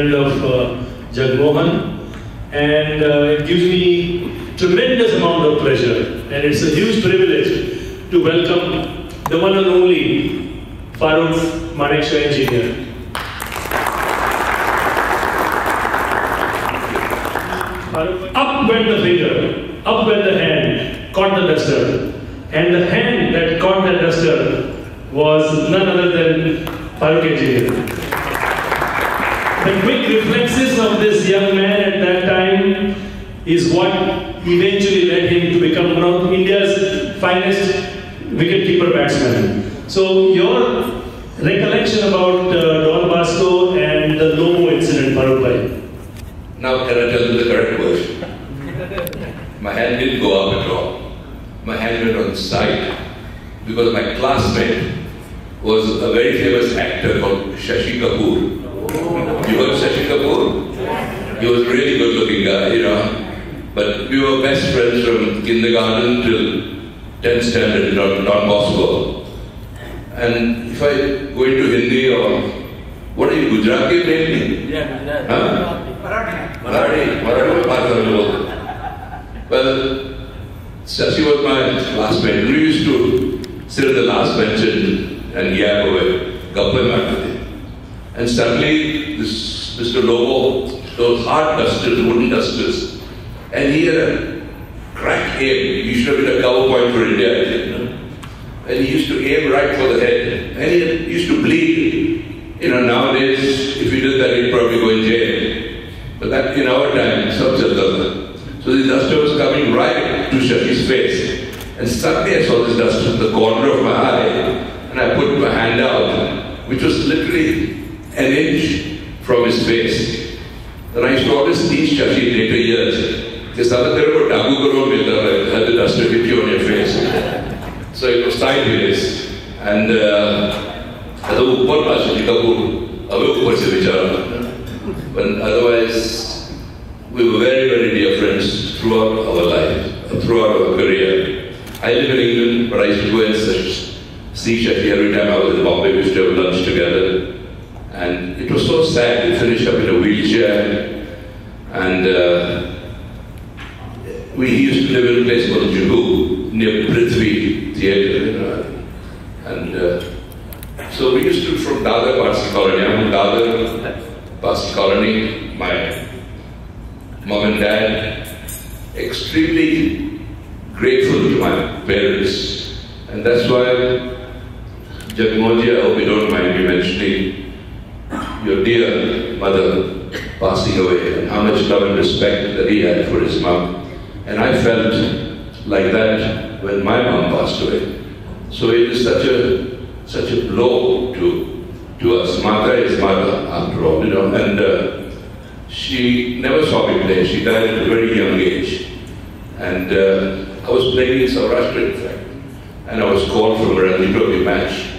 friend of uh, Jagmohan. And uh, it gives me tremendous amount of pleasure. And it's a huge privilege to welcome the one and only Farokh Maneksha Engineer. Up went the finger, up went the hand, caught the duster. And the hand that caught the duster was none other than Farokh Engineer. The quick reflexes of this young man at that time is what eventually led him to become one of India's finest wicketkeeper batsmen. So your recollection about uh, Don Bosco and the Lobo incident, Farokh Bhai? Now can I tell you the correct version? My hand didn't go up at all. My hand went on the side because my classmate was a very famous actor called Shashi Kapoor. You heard Shashi Kapoor? He was a really good looking guy, you know. But we were best friends from kindergarten till 10th standard in Don Bosco. And if I go into Hindi or what are you, Gujarati mainly? Yeah, Gujarat. Huh? Marathi, Marathi of the. Well, Shashi was my classmate. We used to sit at the last bench and, and yap away, gappe maarte And suddenly, this Mr. Lobo, those hard dusters, wooden dusters, and he had a crack aim. He should have been a cover point for India, I think. know. And he used to aim right for the head. And he used to bleed. You know, nowadays, if he did that, he'd probably go in jail. But that in our time, does that. So the duster was coming right to Shashi's face. And suddenly I saw this duster in the corner of my eye And I put my hand out, which was literally an inch from his face. Then I used to always teach Shashi in later years. कि साला तेरे को डाकू करो मिलता है had the duster hit you on your face. So it was sideways. And uh, ಅದು ऊपर था शशि कपूर अब ऊपर से बेचारा but otherwise we were very very dear friends throughout our life uh, throughout our career I live in England but I used to go and such- see Shashi every time I was in Bombay we used to have lunch together. And it was so sad he finished up in a wheelchair. And uh, we used to live in a place called Juhu near Prithvi Theatre and uh, so we used to, from Dadar, Parsi colony, I'm from Dadar, Parsi colony, my mom and dad, extremely grateful to my parents. And that's why, Jagmoji, I hope you don't mind me mentioning your dear mother passing away and how much love and respect that he had for his mom. And I felt like that when my mom passed away. So it is such a such a blow to to us. Mata is mother after all, you know. And uh, she never saw me play. She died at a very young age. And uh, I was playing in Saurashtra, in fact. And I was called from a Trophy match.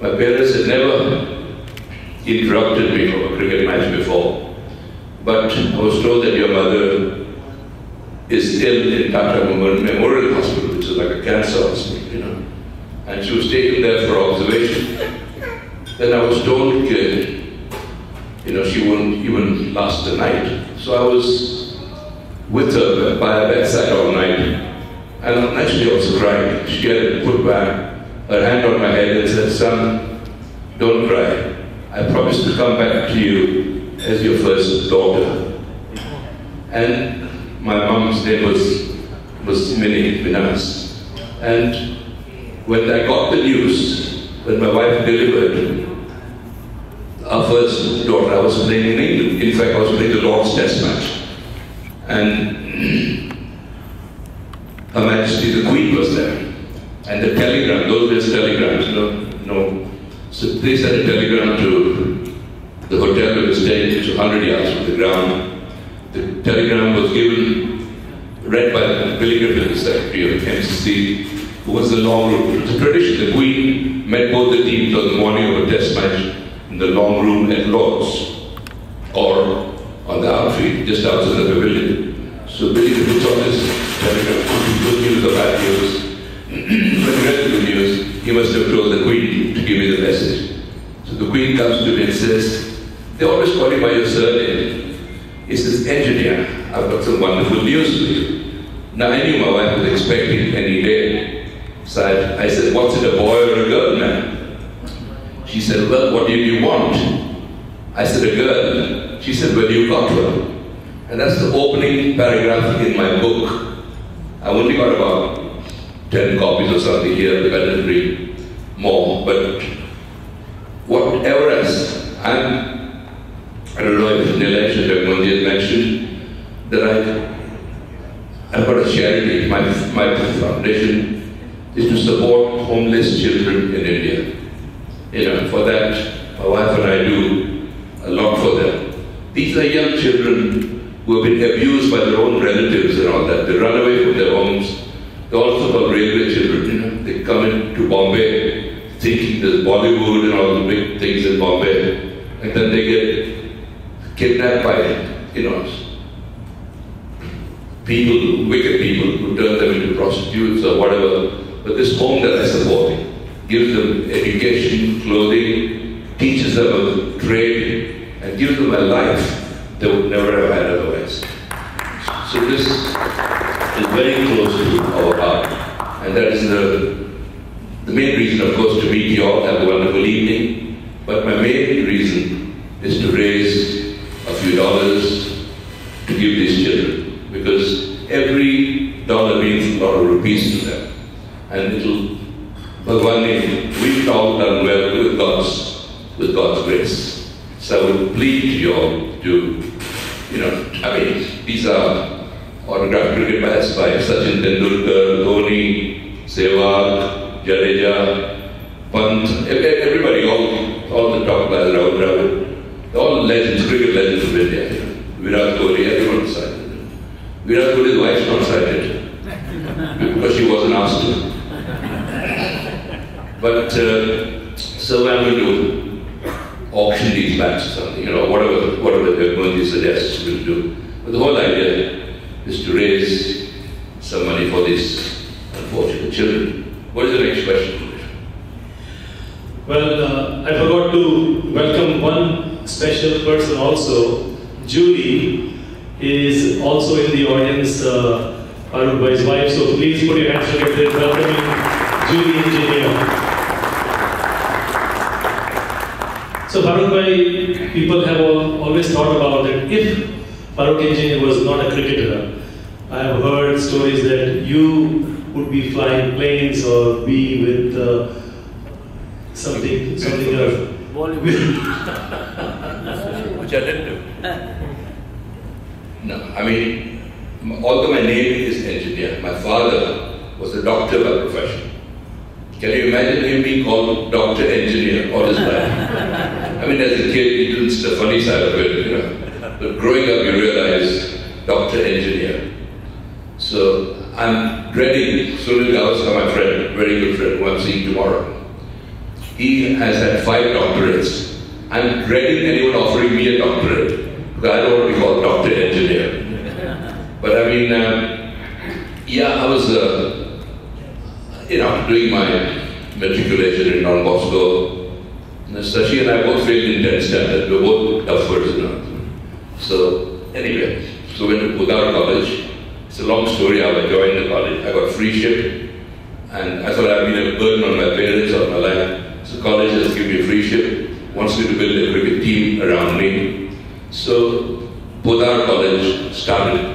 My parents had never interrupted me from a cricket match before. But I was told that your mother is ill in Tata Memorial Hospital, which is like a cancer hospital, you know. And she was taken there for observation. Then I was told, you know, she won't even last the night. So I was with her by her bedside all night. And I'm actually also crying. She had put back her hand on my head and said, son, don't cry. I promise to come back to you as your first daughter. And my mom's name was, was Minnie Minas. And when I got the news, when my wife delivered our first daughter, I was playing in England. In fact, I was playing the Lord's Test match. And Her Majesty the Queen was there. And the telegram, those days telegrams, no, no. So they sent a telegram to the hotel we were staying, which was 100 yards from the ground. The telegram was given, read by Billy Griffith, the Secretary of the MCC, who was the long room. It was a tradition. The Queen met both the teams on the morning of a test match in the long room at Lord's or on the outfield just outside the pavilion. So Billy Griffith saw this telegram, good news or bad news. When he read the news, he must have told the Queen to give me the message. So the Queen comes to me and says, they always call you by your surname. He says, engineer, I've got some wonderful news for you. Now I knew my wife was expecting any day. So I, I said, what's it, a boy or a girl, man? She said, well, what did you want? I said, a girl. She said, well, you got one. And that's the opening paragraph in my book. I only got about 10 copies or something here, didn't read more. But whatever else, I'm, I don't know if Nilesh and Jagmohan has mentioned that I, I've got a charity. My, my foundation is to support homeless children in India. You know, for that, my wife and I do a lot for them. These are young children who have been abused by their own relatives and all that. They run away from their homes. You know, they come into Bombay thinking there's Bollywood and all the big things in Bombay, and then they get kidnapped by, you know, people, wicked people who turn them into prostitutes or whatever. But this home that I support gives them education, clothing, teaches them a trade, and gives them a life they would never have had otherwise. So this is very close to our heart. And that is the, the main reason, of course, to meet you all, have a wonderful evening. But my main reason is to raise a few dollars to give these children. Because every dollar means a lot of rupees to them. And it'll, Bhagwan, we've all done well with God's, with God's grace. So I would plead to you all to you know, I mean, these are autographed cricket bats by Sachin Tendulkar, Dhoni, Sehwag, Jadeja, Pant, everybody, all, all the top guys, Rahul Dravid, all legends, cricket legends of India. You know. Virat Kohli, everyone cited. Virat Kohli's wife's not cited because she wasn't asked to. But uh, so I'm going to auction these bats or something, you know, whatever, whatever Jagmohan suggests we'll do. But the whole idea is to raise some money for these unfortunate children. What is the next question? Well, uh, I forgot to welcome one special person also. Julie is also in the audience, uh, wife, so please put your hands together welcoming Julie Engineer. So Farokh people have always thought about it. If Farokh Engineer was not a cricketer, I have heard stories that you would be flying planes or be with uh, something, something else. Which I didn't do. No, I mean, although my name is engineer, my father was a doctor by profession. Can you imagine him being called doctor engineer all his life? I mean, as a kid, you didn't see the funny side of it, you know. But growing up, you realize doctor, engineer. So I'm dreading Sunil Gavaskar, my friend, very good friend, who I'm seeing tomorrow. He has had five doctorates. I'm dreading anyone offering me a doctorate because I don't want to be called doctor engineer. But I mean, um, yeah, I was, uh, you know, doing my matriculation in Don Bosco Shashi and I both failed in 10th standard. We were both toughers. You know. So, anyway, so went to Podar College. It's a long story how I joined the college. I got free ship. And I thought I'd been a burden on my parents or my life. So college has given me a free ship, wants me to build a cricket team around me. So Podar College started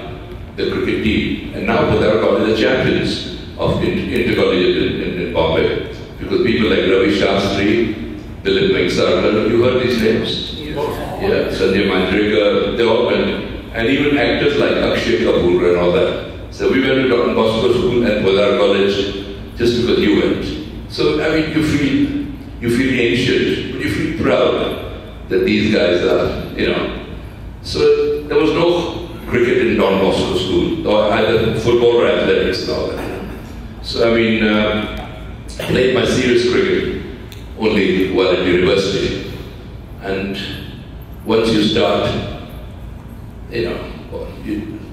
the cricket team. And now Podar College are champions of intercollegiate in, in, in Bombay. Because people like Ravi Shastri, Dilip Vengsarkar, you heard these names? Yes. Yeah, Sanjay Manjrekar, they all went. And even actors like Akshay Kapoor and all that. So we went to Don Bosco School and Podar College just because you went. So, I mean, you feel, you feel ancient, but you feel proud that these guys are, you know. So there was no cricket in Don Bosco School, or either football or athletics and all that. So, I mean, uh, I played my serious cricket only while at university. And once you start, you know,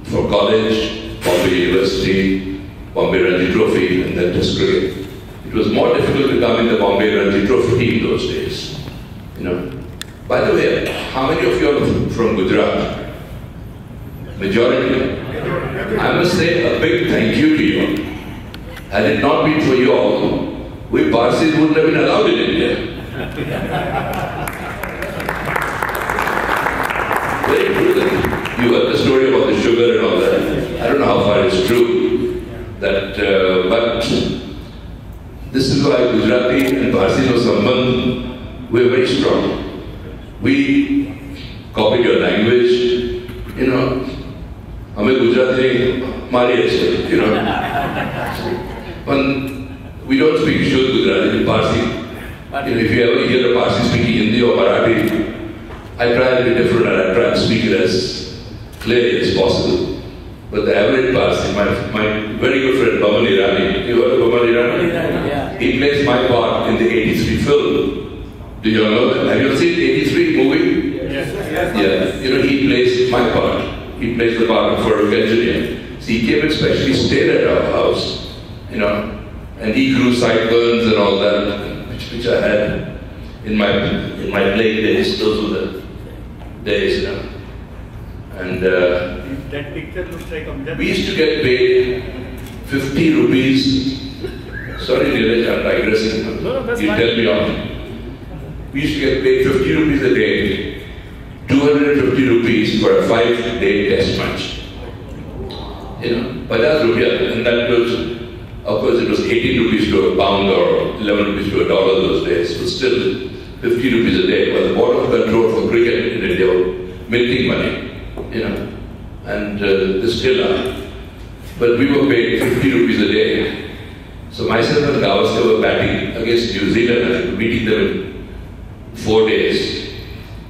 for college, Bombay University, Bombay Ranji Trophy and then Test cricket. It was more difficult to come in the Bombay Ranji Trophy team those days. You know. By the way, how many of you are from Gujarat? Majority. I must say a big thank you to you. Had it not been for you all, we Parsis wouldn't have been allowed in India. Very true you heard the story about the sugar and all that. I don't know how far it's true. That, uh, but this is why Gujarati and Parsis or Sambandh were very strong. We copied your language, you know. અમે ગુજરાતી મારીએ છીએ you know. we don't speak Shud Gujarati, Parsi. You know, if you ever hear a Parsi speaking Hindi or Marathi, I try to be different and I try to speak it as clearly as possible. But the average Parsi, my, my very good friend Boman Irani, you heard of Boman Irani? Yeah. He plays my part in the 83 film. Do you all know that? Have you seen 83 movie? Yes. Yeah, you know, he plays my part. He plays the part of Farokh Engineer. So he came and specially stayed at our house, you know, and he grew sideburns and all that, which, which I had in my in my playing days. Those were the days, you know. And uh, That picture looks like Amjad. we used to get paid 50 rupees. Sorry, Neeraj, I'm digressing. No, that's you fine. tell me on. We used to get paid 50 rupees a day, 250 rupees for a five-day test match. You know, 50 rupiah, and that was, of course, it was 18 rupees to a pound or 11 rupees to a dollar those days, but still 50 rupees a day. Well, the board of control for cricket in India were minting money, you know, and uh, they still are. But we were paid 50 rupees a day. So myself and Gavaskar were batting against New Zealand and beating them in four days.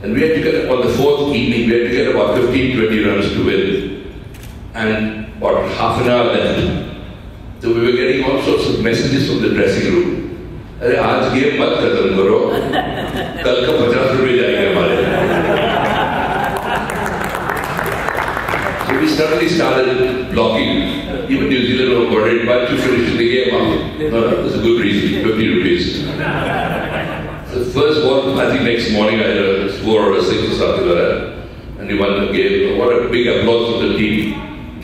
And we had to get, on the fourth evening, we had to get about 15, 20 runs to win. And about half an hour left. So we were getting all sorts of messages from the dressing room. अरे आज game मत खत्म करो कल का पचास रुपए जाएंगे हमारे So we suddenly started blocking. Even New Zealand were worried, why don't you finish the game up? No, no, there's a good reason, 50 rupees. The first one, I think next morning I had a four or a six or something like that. And we won the game. What a big applause for the team.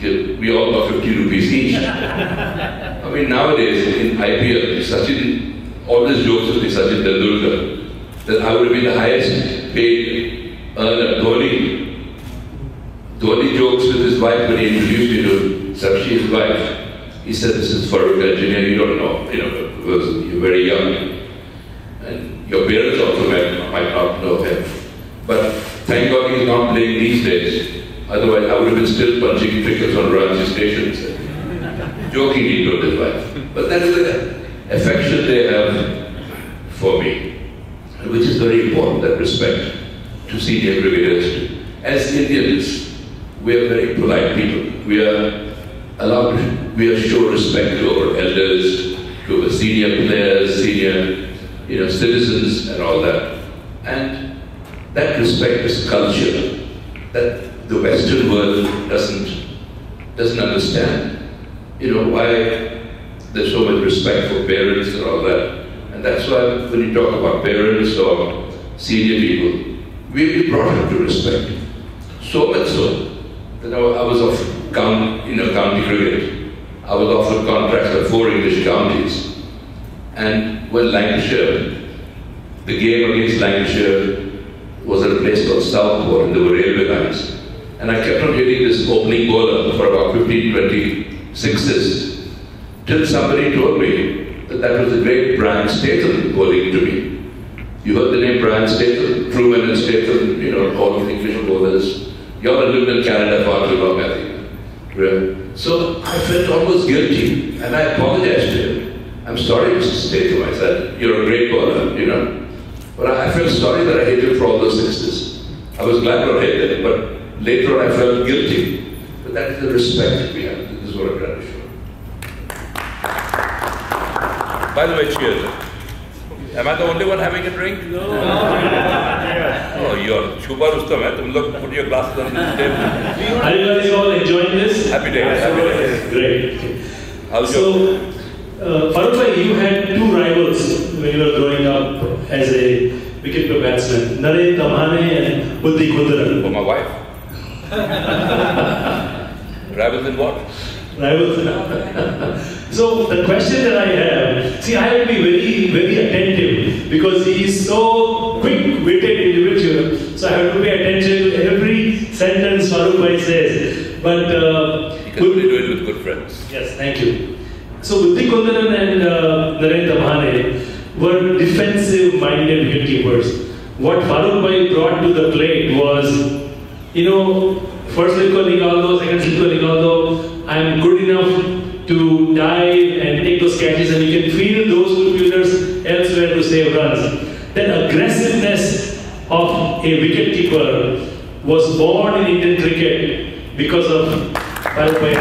We all got 50 rupees each. I mean, nowadays in IPL, Sachin always jokes with me, Sachin Tendulkar, that I would been the highest paid earner, Dhoni. Dhoni jokes with his wife when he introduced me to Sakshi, his wife. He said, this is Farokh engineer, you don't know, you know, because you're very young. And your parents also might, might not know him. But thank God he's not playing these days. Otherwise, I would have been still punching pickets on Ranchi stations. Jokingly told his wife. But that is the affection they have for me, which is very important, that respect to senior cricketers. As Indians, we are very polite people. We are allowed, we are show respect to our elders, to our senior players, senior you know, citizens and all that. And that respect is culture that the Western world doesn't, doesn't understand. You know, why there's so much respect for parents and all that. And that's why when you talk about parents or senior people, we, we brought up to respect. So much so that I I was of count, you know, county cricket. I was offered contracts by four English counties. And when Lancashire, the game against Lancashire was at a place called Southport and there were railway lines. And I kept on hitting this opening bowler for about 15, 20 sixes till somebody told me that that was the great Brian Statham bowling to me. You heard the name Brian Statham, Trueman and Statham, you know, all these English bowlers. You all lived in Canada far too long, I think. So I felt almost guilty and I apologized to him. I'm sorry, Mr. Statham. I said, you're a great bowler, you know. But I I felt sorry that I hit for all those sixes. I was glad not hit them, but Later on I felt guilty, but that is the respect we have. This is what I'm trying to show. By the way, cheers. Am I the only one having a drink? No. oh, you're chuba rustam, hai. Tum put your glasses on the table. Are you guys all enjoying this? Happy day. Happy day. Great. How's so, uh, you had two rivals when you were growing up as a wicket batsman, Nare Tamhane and Buddhi Kunderan. Oh, my wife. Rivals in what? Rivals. so the question that I have, see, I have to be very, very attentive because he is so quick-witted individual. So I have to pay attention to every sentence Farokh bhai says. But uh, You can only do it with good friends. Yes, thank you. So Buddhi Kunderan and uh, Narendra Bhane were defensive-minded wicketkeepers. What Farokh Bhai brought to the plate was, you know, first Silko Nikaldo, second Silko Nikaldo, I am good enough to dive and take those catches and you can feel those two elsewhere to save runs. That aggressiveness of a wicketkeeper was born in Indian cricket because of Kunderan.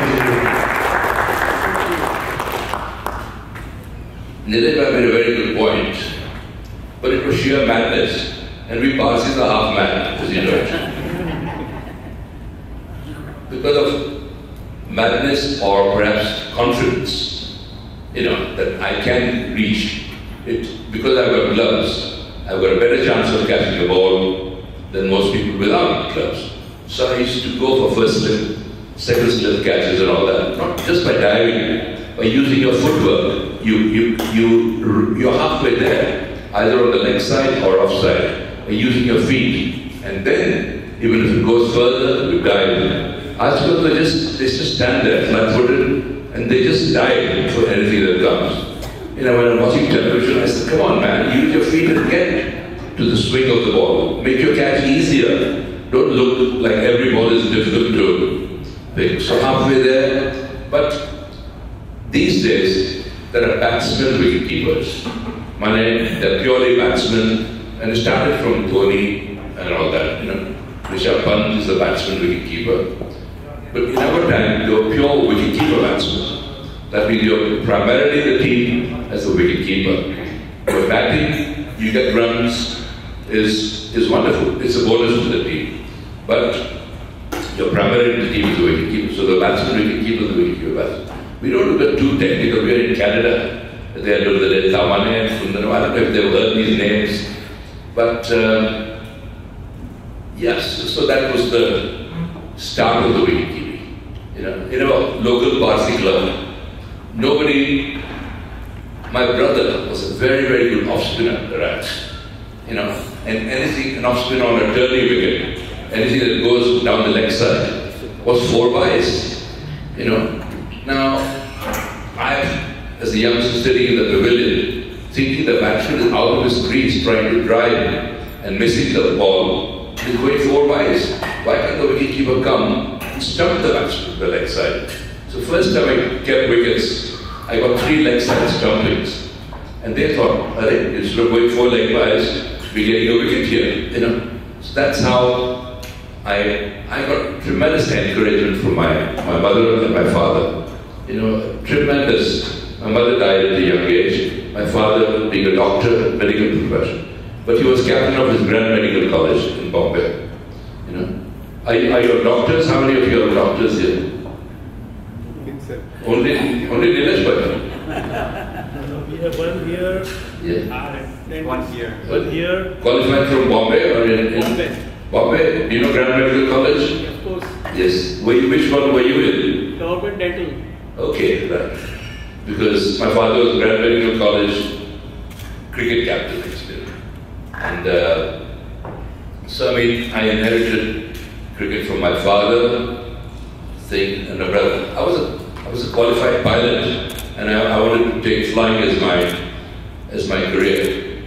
Nilesh made a very good point, but it was sheer madness, and we Parsis are half mad, as you know. Because of madness or perhaps confidence, you know, that I can reach it. Because I've got gloves, I've got a better chance of catching the ball than most people without gloves. So I used to go for first slip, second slip catches and all that, not just by diving, by using your footwork. You, you, you, you're halfway there, either on the leg side or offside, by using your feet. And then, even if it goes further, you dive. Archibald, they just, they just stand there, flat-footed, and they just dive for anything that comes. You know, when I'm watching television, I said, come on, man, use your feet and get to the swing of the ball. Make your catch easier. Don't look like every ball is difficult to pick. So halfway there, but these days, there are batsmen wicket keepers. Mane, they're purely batsmen, and it started from Dhoni and all that, you know. Rishabh Pant is the batsman wicket keeper. But in our time, were pure wicket keeper batsmen. That means you're primarily the team as a wicket keeper. But batting, you get runs, is, is wonderful. It's a bonus to the team. But you're primarily the team as a wicket keeper. So the batsman wicket keeper, the wicket keeper batsman. We don't get too technical. We are in Canada. They are doing the Tamhane and Sundaram. I don't know if they've heard these names. But uh, yes, so that was the start of the keeping. You know, in our local Parsi club, nobody, my brother was a very, very good off spinner the. You know, and anything, an off spinner on a turning wicket, anything that goes down the leg side was four byes. You know, now I, as a youngster sitting in the pavilion, thinking the batsman is out of his crease trying to drive and missing the ball, he's going four byes. Why can't the wicketkeeper come and stump the batsman the leg side? So first time I kept wickets, I got three leg side stumpings. And they thought, think instead of going four leg byes, we're getting a wicket here, you know. So that's how I, I got tremendous encouragement from my, my mother and my father. You know, tremendous. My mother died at a young age. My father being a doctor, medical profession. But he was captain of his Grant Medical College in Bombay. You know. Are, you- are you doctors? How many of you are doctors here? Only, only Nilesh Bhatt. We have one here, Yeah. then One here. one here, Qualified from Bombay or in, in Bombay. Bombay? Do you know Grant Medical College? Of course, Yes. Were you, which one were you in? government dental. Okay, right. Because my father was Grant Medical College cricket captain actually. And uh, so I mean, I inherited cricket from my father, thing, and a brother. I was a, I was a qualified pilot, and I, I wanted to take flying as my, as my career.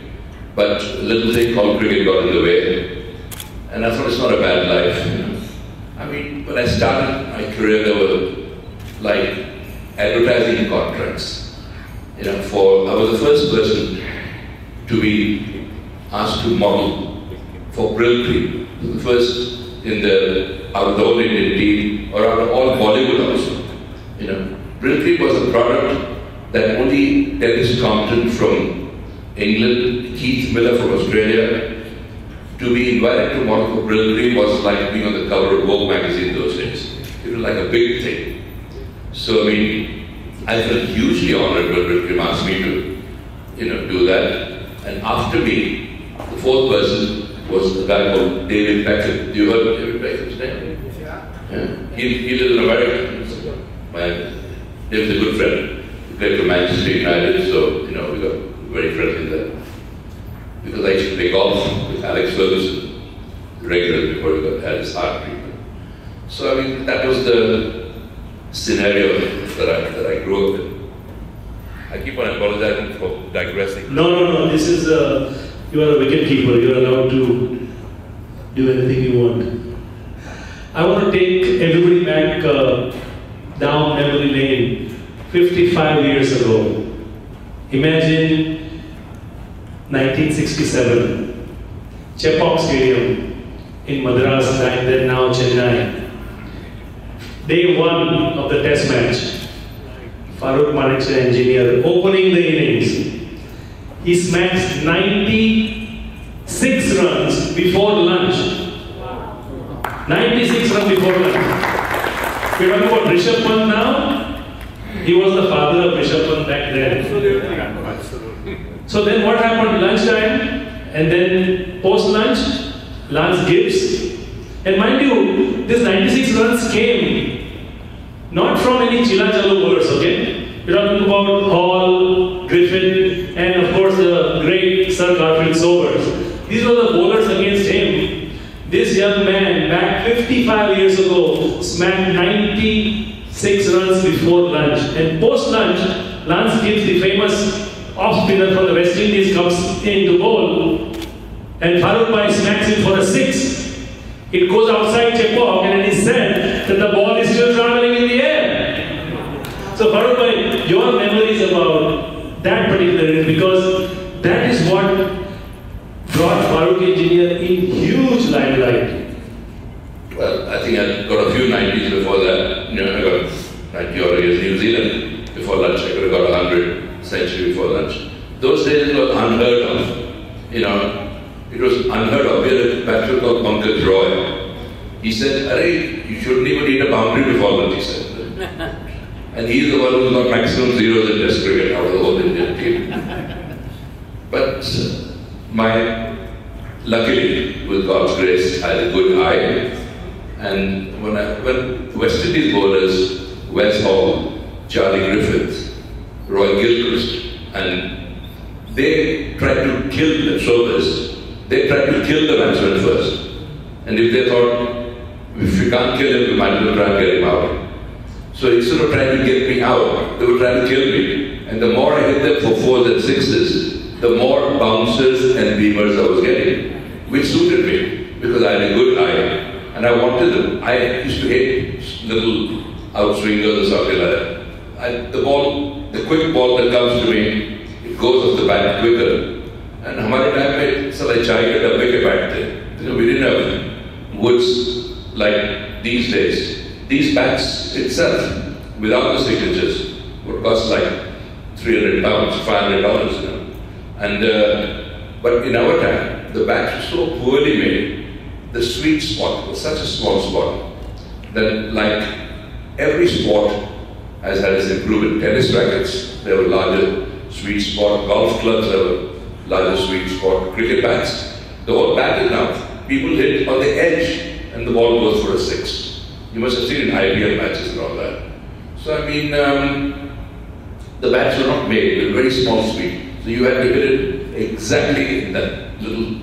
But a little thing called cricket got in the way, and I thought it's not a bad life. I mean, when I started my career, there were like advertising contracts. You know, for I was the first person to be asked to model for Brill. The first in the the Indian team or out of all Bollywood also. You know, Cream was a product that only Denis Compton from England, Keith Miller from Australia, to be invited to model for Brylcreem was like being on the cover of Vogue magazine those days. It was like a big thing. So I mean, I felt hugely honored when Vikram asked me to, you know, do that. And after me, the fourth person was a guy called David Beckham. Do you heard of David Beckham's name? Yeah. He, he lives in America. My, he was a good friend. He played for Manchester United, so, you know, we got very friendly there. Because I used to play golf with Alex Ferguson regularly before he got had his heart treatment. So, I mean, that was the scenario that I, that I grew up in. I keep on apologizing for digressing. No, no, no. This is uh, you are a wicket keeper. You are allowed to do anything you want. I want to take everybody back uh, down memory lane. 55 years ago. Imagine 1967, Chepauk Stadium in Madras, and then now Chennai. Day one of the test match. Farokh Maneksha engineer opening the innings. He smashed 96 runs before lunch. 96 runs before lunch. We're talking about Rishabh Pant now. He was the father of Rishabh Pant back then. So then what happened lunchtime and then post lunch, Lance Gibbs. And mind you, this 96 runs came not from any Chila Chalu bowlers, okay? We're talking about Hall, Griffith, and Sir Garfield Sobers. These were the bowlers against him. This young man, back 55 years ago, smacked 96 runs before lunch. And post lunch, Lance Gibbs, the famous off spinner from the West Indies, comes in to bowl. And Farokh Bhai smacks him for a six. It goes outside Chepauk and it is said that the ball is still traveling in the air. So Farokh Bhai, your memories about that particular because what spot. The whole bat is now. People hit on the edge and the ball goes for a six. You must have seen in IPL matches and all that. So I mean, um, the bats were not made, they were very small speed. So you had to hit it exactly in that little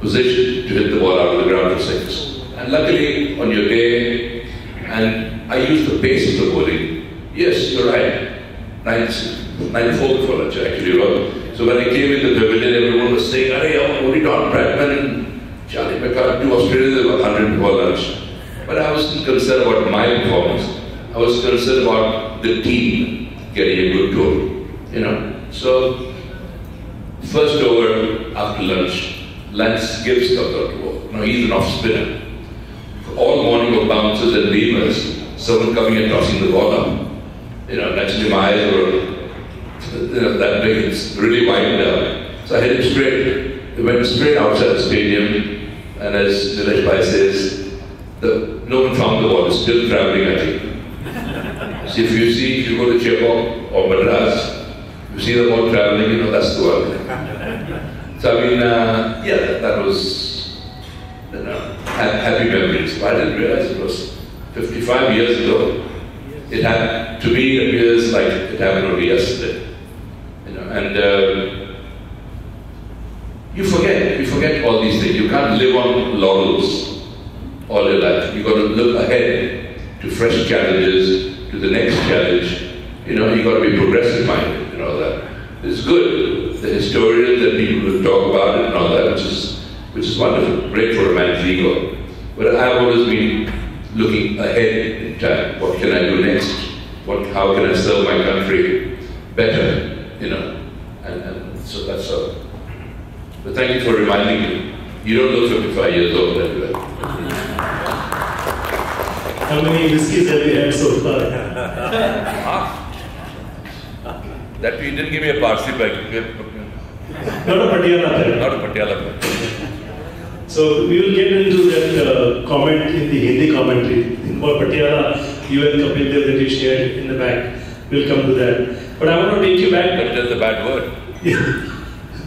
position to hit the ball out of the ground for six. And luckily, on your day, and I used the pace of the bowling. Yes, you're right. 94 before that, actually, wrote. So when I came in the pavilion, everyone was saying, Arey, only Don Bradman and Charlie McCart, two Australians, were 100 before lunch. But I wasn't concerned about my performance. I was concerned about the team getting a good tour. You know? So, first over after lunch, Lance Gibbs comes out to bowl. Now he's an off spinner. All morning of bouncers and beamers, someone coming and tossing the ball up. You know, naturally my eyes were you know, that big, it's really wide now. So I hit him straight. He went straight outside the stadium, and as Nilesh Bhai says, the, no one found the ball, it's still traveling, I think. So if you see, if you go to Chennai or Madras, you see the all traveling, you know, that's the world. So I mean, uh, yeah, that, that was, you know, ha- happy memories. But I didn't realize it was 55 years ago. It had, to me, it appears like it happened only yesterday. You know, and um, you forget, you forget all these things. You can't live on laurels all your life. You've got to look ahead to fresh challenges, to the next challenge. You know, you've got to be progressive minded and all that. It's good. The historians and people who talk about it and all that, which is which is wonderful, great for a man's ego. But I've always been looking ahead in time. What can I do next? What how can I serve my country better? You know. And, and so that's all. But thank you for reminding me. You don't look 55 years old anyway. How many whiskeys have you had so far? That you didn't give me a Parsi bag, Not a Patiala bag. not a Patiala bag. So we will get into that uh, comment in the Hindi commentary for Patiala, you and Kapil Dev that you shared in the back. We'll come to that. But I want to take you back. That's a bad word.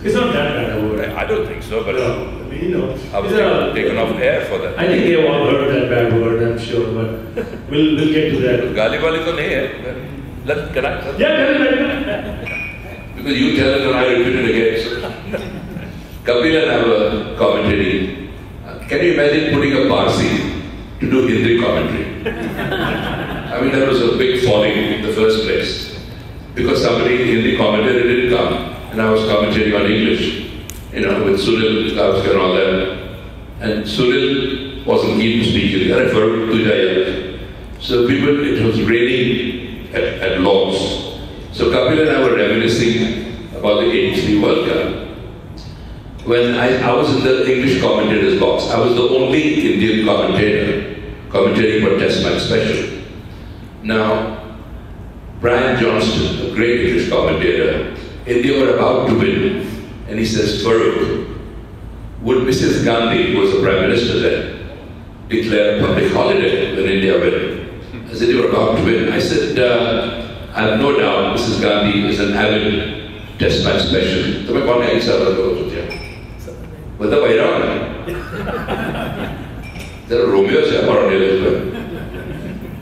it's not that bad a word. I don't think so, but No, I mean, you know, I was these are- taken off air for that. I think they have all heard that bad word, I'm sure, but we'll, we'll get to that. गाली वाली तो नहीं है Let, can I? Yeah, tell me, tell me. Because you tell it and I repeat it again. So. Kapil and I were commentating. Uh, Can you imagine putting a Parsi to do Hindi commentary? I mean, that was a big falling in the first place. because somebody in the commentary didn't come, and I was commenting on English, you know, with Sunil Gavaskar and all that. And Sunil wasn't keen to speak in referred to Jayant. So people, it was raining at, at Lord's. So Kapil and I were reminiscing about the 83 World Cup. When I, I was in the English commentator's box, I was the only Indian commentator commentating for Test Match Special. Now, Brian Johnston, a great British commentator, and they were about to win. And he says, Farokh, would Mrs. Gandhi, who was the Prime Minister then, declare public holiday when India win? I said, you were about to win. I said, uh, I have no doubt Mrs. Gandhi is an avid test match specialist. तुम्हें कौन है एक साल रोज हो the way around? They're Romeo's Romeo से हमारा नेले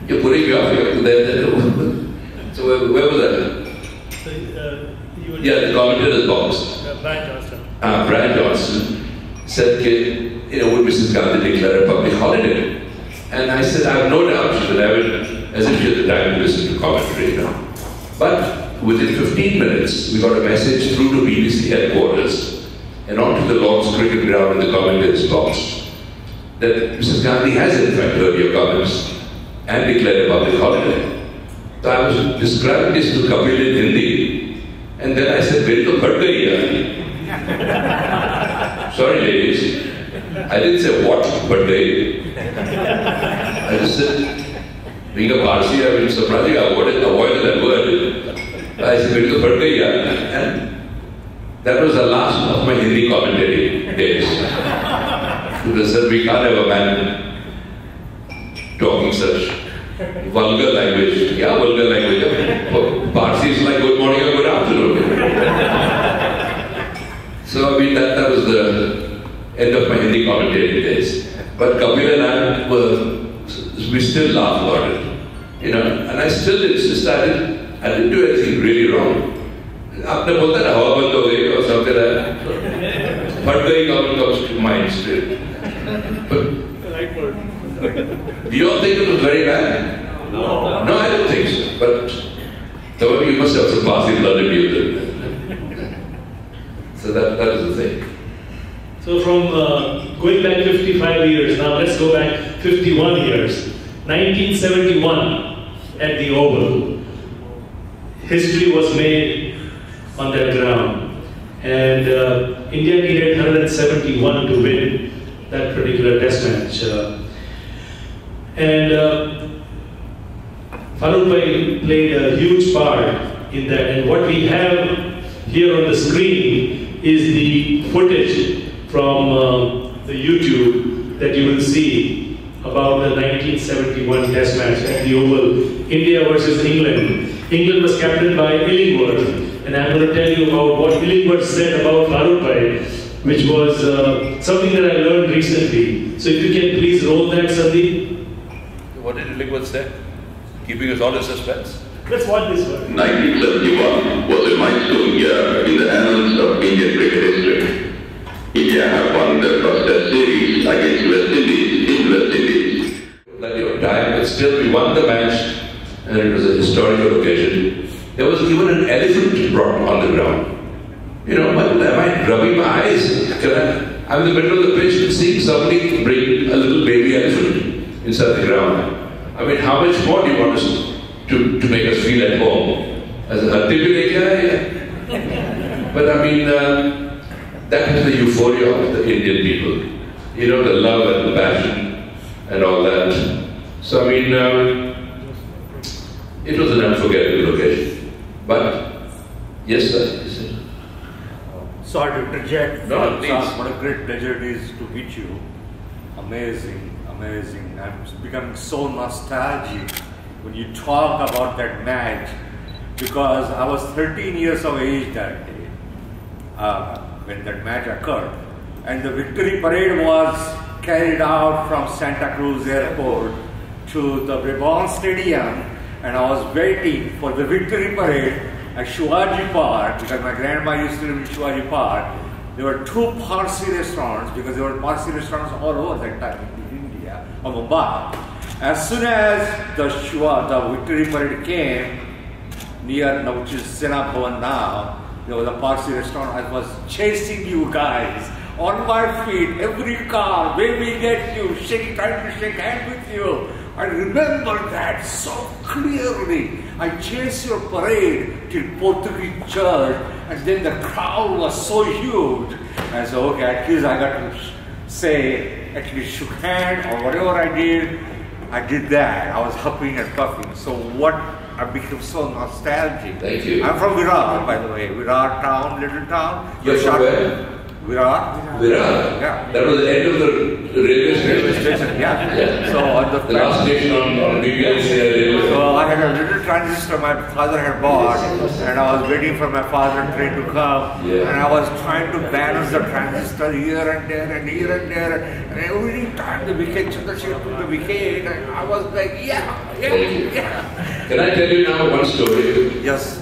ये पूरी व्यापार करते हैं so where, where was that So, uh, yeah the commentator's box Uh, Brian Johnston. uh, Brian Johnston said that, you know, would Mrs. Gandhi declare a public holiday? And I said, I have no doubt she will have it as if she had the time to listen to commentary, you know. But within 15 minutes, we got a message through to BBC headquarters and onto the Lord's cricket ground in the commentator's box that Mrs. Gandhi has in fact heard your comments and declared a public holiday. So I was describing this to Kapil in Hindi, and then I said, Bill to Sorry, ladies. I didn't say what birthday. I just said, being a Parsi, I've been surprising. I avoided, avoided that word. I said, Bill to And that was the last of my Hindi commentary days. They said, we can't have a man talking such vulgar language. Yeah, vulgar language. Parsi is like good morning or good afternoon. so I mean that that was the end of my Hindi commentary days. But Kapil and I were we still laugh about it. You know, and I still insist I didn't I didn't do anything really wrong. After both that how about the way or something like that. But they come comes to mind still. But, do you all think it was very bad? No. No, I don't think so. But so you must have some Parsi blood in you. So that, that is the thing. So from uh, going back 55 years, now let's go back 51 years. 1971 at the Oval, history was made on that ground. And uh, India needed 171 to win that particular test match. Uh, and uh, Farokh Bhai played a huge part in that. And what we have here on the screen is the footage from uh, the YouTube that you will see about the 1971 Test match at the Oval India versus England. England was captained by Illingworth, and I'm going to tell you about what Illingworth said about Farokh which was uh, something that I learned recently. So if you can please roll that, Sandeep. What did Illingworth say? Keeping us all in suspense. Let's watch this one. 1971 was a milestone year in the annals of Indian cricket history. India have won the first test series against West Indies in West Indies. Plenty of time, but still we won the match, and it was a historical occasion. There was even an elephant brought on the ground. You know, am I rubbing my eyes? Can I, I'm in the middle of the pitch and seeing somebody bring a little baby elephant inside the ground. I mean, how much more do you want us to, to make us feel at home? As a But I mean, uh, that is the euphoria of the Indian people. You know, the love and the passion and all that. So I mean, um, it was an unforgettable occasion. But, yes sir, yes, sir. Sorry to interject. No, please. What a great pleasure it is to meet you. Amazing, amazing. I'm becoming so nostalgic when you talk about that match because I was 13 years of age that day uh, when that match occurred. And the victory parade was carried out from Santa Cruz Airport to the Brabourne Stadium and I was waiting for the victory parade at Shivaji Park, because my grandma used to live in Shivaji Park, there were two Parsi restaurants, because there were Parsi restaurants all over that time India, Mumbai. As soon as the Shiva, the victory parade came, near is Sena Bhavan now, there was a Parsi restaurant. I was chasing you guys on my feet, every car, where we get you, shake, trying to shake hands with you. I remember that so clearly. I chased your parade till Portuguese church, and then the crowd was so huge. I said, okay, at least I got to say, least shook hand or whatever I did. I did that. I was huffing and puffing. So what I became so nostalgic. Thank you. I'm from Virar, by the way. Virar town, little town. You're from where? Virar. Virar? Yeah. That was the end of the railway station. Station, yeah. Yeah. So on the, The last station on, on uh, railway. So I had a little transistor my father had bought, and I was waiting for my father's train to come, Yeah. and I was trying to balance the transistor here and there and here and there, and every time the wicket, Chandrasekhar took the wicket, and I was like, yeah, yeah, yeah. Can I tell you now one story? Yes.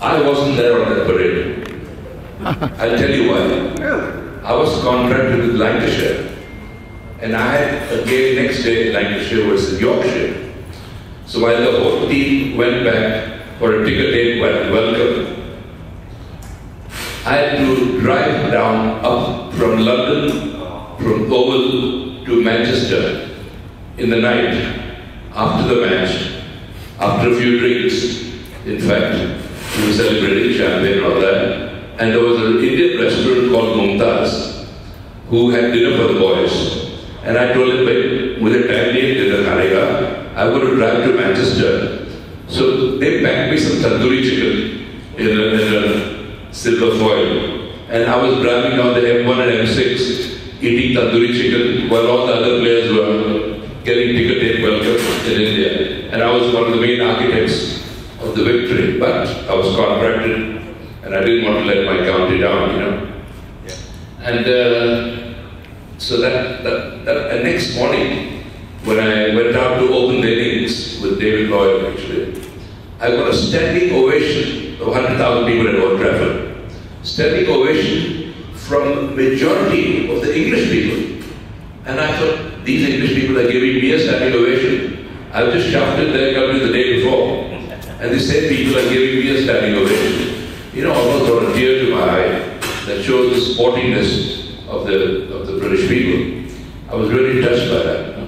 I wasn't there on that parade. I'll tell you why. Really? I was contracted with Lancashire. And I had a game next day, Lancashire versus Yorkshire. So while the whole team went back for a ticker tape welcome, I had to drive down up from London, from Oval to Manchester in the night after the match, after a few drinks. In fact, we were celebrating champagne and all that. And there was an Indian restaurant called Mumtaz who had dinner for the boys. And I told him, "Bhai, मुझे time नहीं है dinner खाने का. I'm going to drive to Manchester. So they packed me some tandoori chicken in a, in a silver foil. And I was driving down the M1 and M6 eating tandoori chicken while all the other players were getting ticker tape welcome in India. And I was one of the main architects of the victory. But I was contracted and I didn't want to let my county down, you know. And uh, so that, that, that next morning, when I went out to open the innings with David Lloyd, actually, I got a standing ovation of 100,000 people at Old Trafford. Standing ovation from majority of the English people. And I thought, these English people are giving me a standing ovation. I've just shouted their country the day before. And the same people are giving me a standing ovation. You know, almost brought a tear to my eye that shows the sportiness of the, of the British people. I was really touched by that.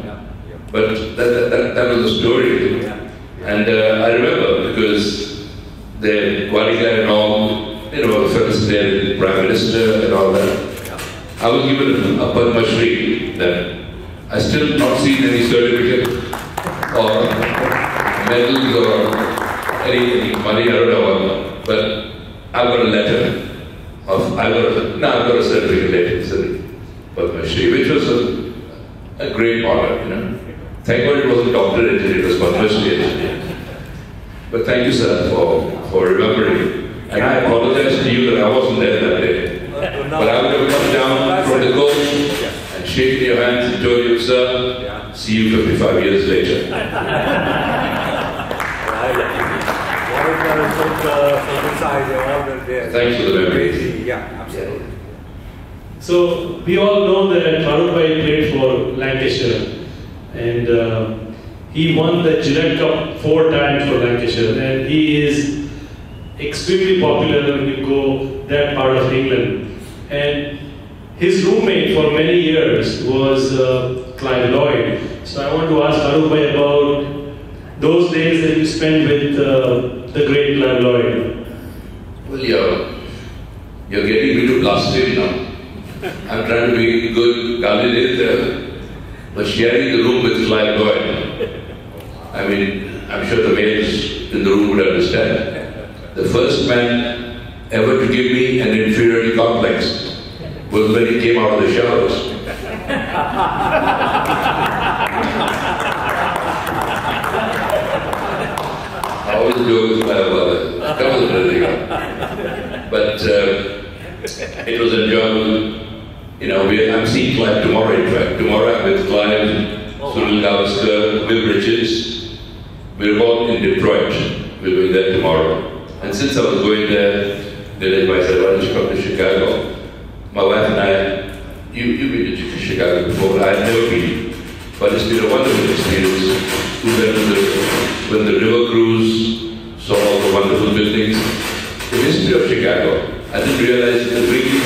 But that, that, that, that was the story. And uh, I remember because the Walika and all, you know, first their Prime Minister and all that. I was given a Padma Shri that I still not seen any certificate or medals or any, any money, I don't know, but I got a letter of, I got a, no, I got a certificate later, sorry, Padma Shri, which was a, a great honor, you know. Thank God it wasn't doctorate, it was Padma Shri. But thank you, sir, for, for remembering. And I apologize to you that I wasn't there that day. But I would have come down from the coach and shaken your hands and told you, sir, see you 55 years later. Whatever took from the side, they all were there. Thanks for the. Crazy, Yeah, absolutely. So we all know that Bhai played for Lancashire and uh, he won the Gillette Cup four times for Lancashire and he is extremely popular when you go that part of England. And his roommate for many years was uh, Clive Lloyd. So I want to ask Bhai about those days that you spent with uh, the great Clive Lloyd. Well, you're, you're getting me to blasphemy now. I'm trying to be good Gandhi but sharing the room with Clive Lloyd. I mean, I'm sure the males in the room would understand. The first man ever to give me an inferiority complex was when he came out of the showers. I always joke with my. That was really But uh, it was enjoyable. You know, we, I'm seeing Clive tomorrow, in fact. Tomorrow I'm with Clive, Sunil Gavaskar, Viv Richards. We're all in Detroit. We're going there tomorrow. And since I was going there, advised said, why don't you come to Chicago? My wife and I, you, you've been to Chicago before, I had never been. But it's been a wonderful experience. We to the, when the river cruise, saw all the wonderful buildings. The history of Chicago. I didn't realize the Wrigley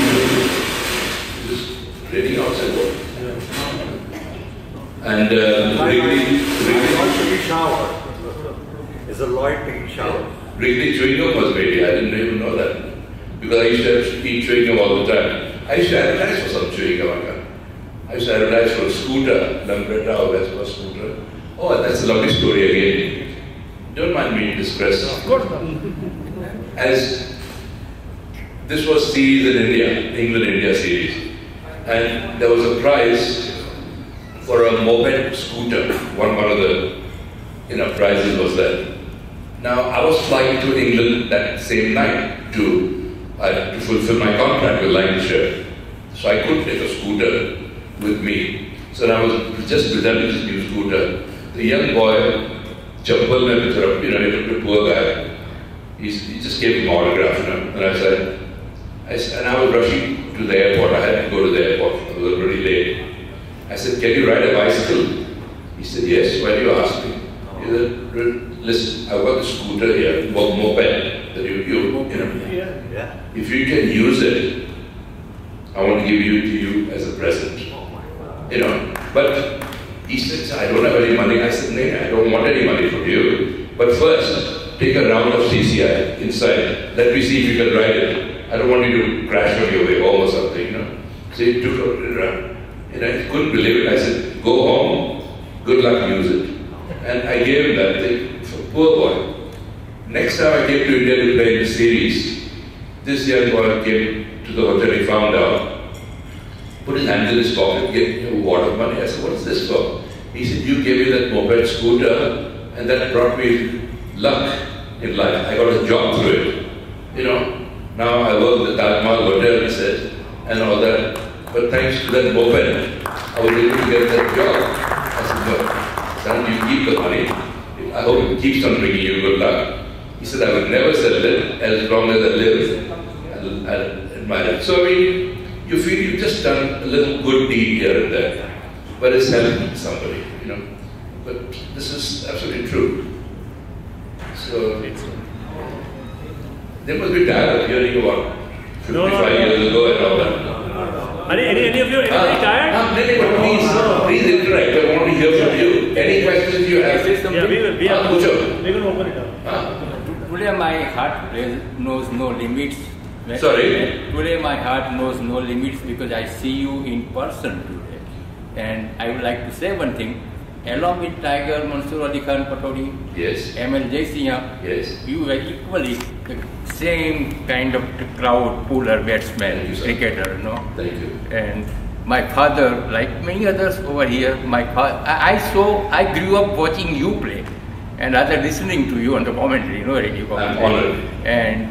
It's raining outside. And uh, Wrigley, Wrigley, Lloyd taking shower. Is a Lloyd taking shower? Wrigley chewing gum was made. I didn't even know that. Because I used to have, eat chewing gum all the time. I used to advertise for some chewing gum. I used to advertise for a scooter, Lambretta or Vespa scooter. Oh, that's a lovely story again. Don't mind me distressed. Of course As this was series in India, England-India series. And there was a prize for a moped scooter. One, one of the you know, prizes was that. Now, I was flying to England that same night to, uh, to fulfill my contract with Lancashire. So I couldn't take a scooter with me. So I was just presenting this new scooter. The young boy, Chappal mein Mitra, you know, he a poor guy. He's, he just gave me an autograph, you know. And I said, I and I was rushing to the airport. I had to go to the airport. I was already late. I said, can you ride a bicycle? He said, yes. Why do you ask me? Oh. He said, listen, I've got a scooter here, mo- moped, that you, you, you know. Yeah. Yeah. If you can use it, I want to give you to you as a present. Oh you know, but he said, I don't have any money. I said, no, I don't want any money from you. But first, take a round of CCI inside. Let me see if you can ride it. I don't want you to crash on your way home or something, you know. So he took a And I couldn't believe it. I said, go home. Good luck, use it. And I gave him that thing. Poor boy. Next time I came to India to play in the series, this young boy came to the hotel, he found out, put his hand in his pocket, gave me a wad of money. I said, what is this for? He said, you gave me that moped scooter and that brought me luck in life. I got a job through it. You know, now I work at the Taj Mahal Hotel, he said, and all that. But thanks to that moped, I was able to get that job. I said, no, son, you keep the money. I hope it keeps on bringing you good luck. He said, I would never sell it as long as I live. I'll, admire it. So, I mean, you feel you've just done a little good deed here and there, but it's helping somebody, you know. But this is absolutely true. So, they must be tired of hearing about 55 No, no, no. years ago and all that. Any, any of you anybody tired? Ah, no, no, but please, please interact. I want to hear from you. Any questions you have? Yeah, we will. We Ah, are Pucho. We're going to open it up. Ah, Today my heart knows no limits. Sorry? Today my heart knows no limits because I see you in person today. And I would like to say one thing. Along with Tiger, Mansoor Ali Khan Pataudi, Yes, ML Jaisimha, yes. you were equally the same kind of crowd puller batsman, Thank you, sir. cricketer, you know. Thank you. And my father, like many others over here, my father, I, I, saw, I grew up watching you play and rather listening to you on the commentary, you know, radio commentary. And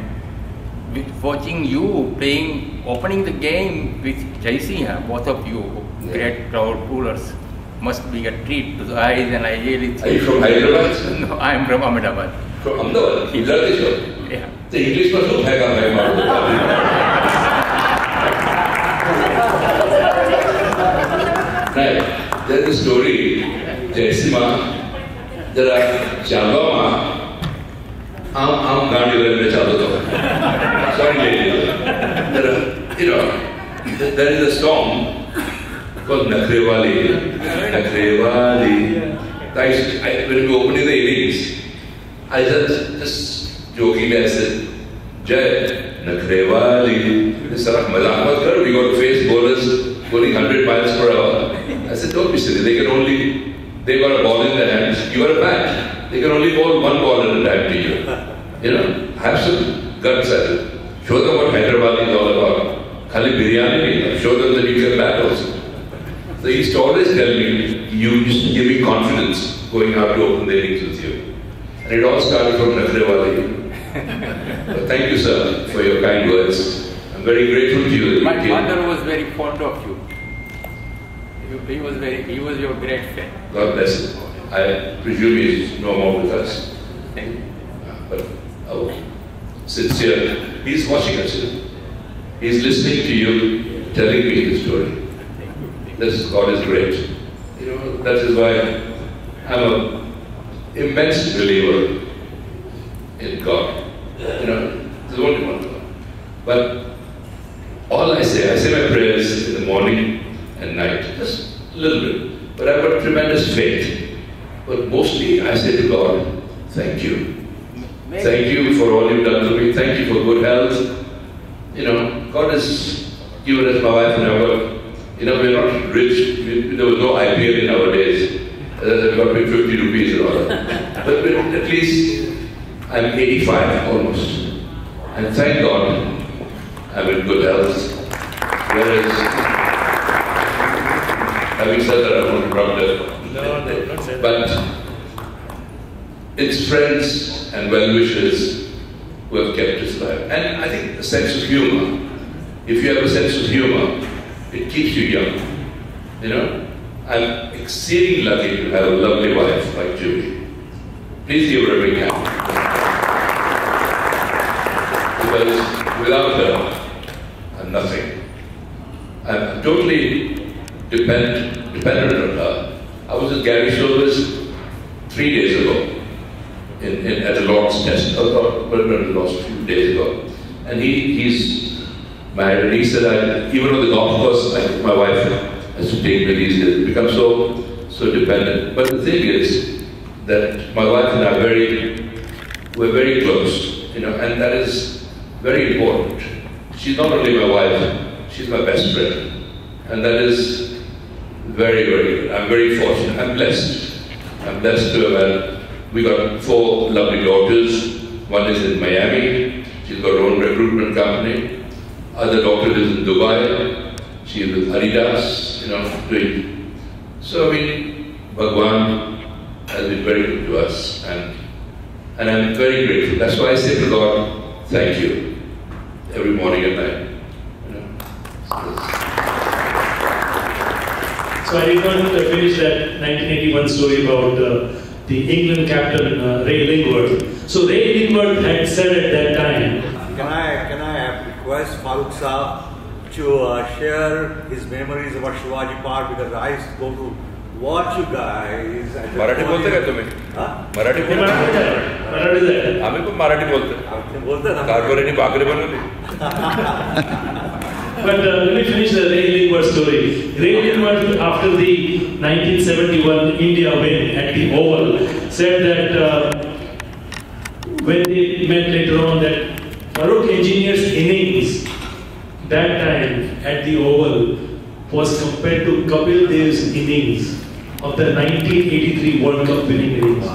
watching you playing, opening the game with Jaisimha, both of you, yeah. great crowd pullers, must be a treat to the eyes and I really think. Are you from Hyderabad? No, I am from Ahmedabad. From Ahmedabad? You this Yeah. The English was not ہے جب کی story جیسی ماں جب آپ چالو ماں آم آم گانڈی لے میں چالو تو سوڑی لے لیے جب یہ رو در ایز سٹوم کو نکرے والی نکرے والی تائیس when we open the innings I just just joking I said جائے نکرے والی سرک مزاہ مت کر we got to face bowlers bowling 100 miles per hour. I said, don't be silly. They can only, they got a ball in their hands. You got a bat. They can only bowl one ball at a time to you. You know, have some guts at it. Show them what Hyderabad is all about. Khali biryani show them that you can bat also. So he used to always tell me, you used to give me confidence going out to open the innings with you. And it all started from Nakrewali. But thank you, sir, for your kind words. I'm very grateful to you. My mother was very fond of you. He- He was very, he was your great friend. God bless him. I presume he's no more with us. Thank you. Ah, but oh, sincere, he's watching us. He's listening to you, telling me his story. This God is great. You know, that is why I'm a immense believer in God. You know, there's only one God. But all I say, I say my prayers in the morning and night, just a little bit. But I've got tremendous faith. But mostly I say to God, thank you. Thank you for all you've done for me. Thank you for good health. You know, God has given us my wife and I you know, we're not rich. We, there was no IPL in our days. Uh, we got paid 50 rupees and all that. But, but at least I'm 85 almost. And thank God I'm in good health. Whereas, having said that, I won't rub that. No, no, say. But it's friends and well-wishers who have kept us alive. And I think a sense of humor. If you have a sense of humor, it keeps you young. You know? I'm exceedingly lucky to have a lovely wife like Julie. Please give her a big hand. Because without her, I'm nothing. I'm totally depend, dependent on her. I was at Gary Sobers' three days ago in, in, at a Lord's test, uh, but not Lord's a few days ago. And he, he's married and he said, I, even on the golf course, I, my wife has to take me these days, become so, so dependent. But the thing is that my wife and I are very, we're very close, you know, and that is very important. She's not only my wife, she's my best friend. And that is very, very good. I'm very fortunate. I'm blessed. I'm blessed to have had, we got four lovely daughters. One is in Miami. She's got her own recruitment company. Other daughter is in Dubai. She's with Adidas, you know, doing. So, I mean, Bhagwan has been very good to us. And, and I'm very grateful. That's why I say to God, thank you. Every morning and night. You know. So So I did not uh, finish that 1981 story about uh, the England captain uh, Ray Lingworth. So Ray Lingworth had said at that time, Can I can I request Farooq Saab to uh, share his memories about Shivaji Park because I used to go to watch you guys. at the Marathi बोलते का तुम्ही हाँ? मराठी हे बोलते मराठीच आहे, मराठीच आहे. आम्ही पण मराठी बोलतो आपने बोलते ना कारभारीने भाकरी बनवली But uh, let me finish the Ray Illingworth story. Ray Illingworth, after the 1971 India win at the Oval, said that uh, when they met later on that Farokh Engineer's innings that time at the Oval was compared to Kapil Dev's innings of the 1983 World Cup winning innings.